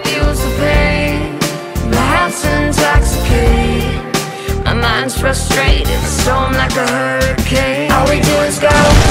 abuse the pain. My heart's intoxicated. My mind's frustrated, storm like a hurricane. All we do is go.